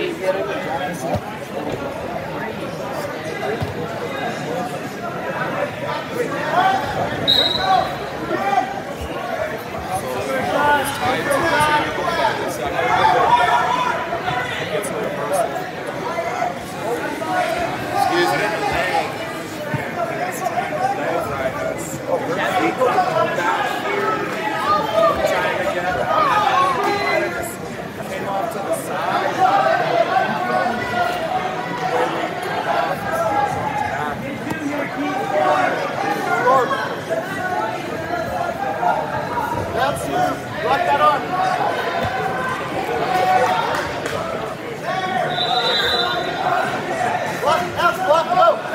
Thank you. Up, Susie. Lock that on. Lock, out,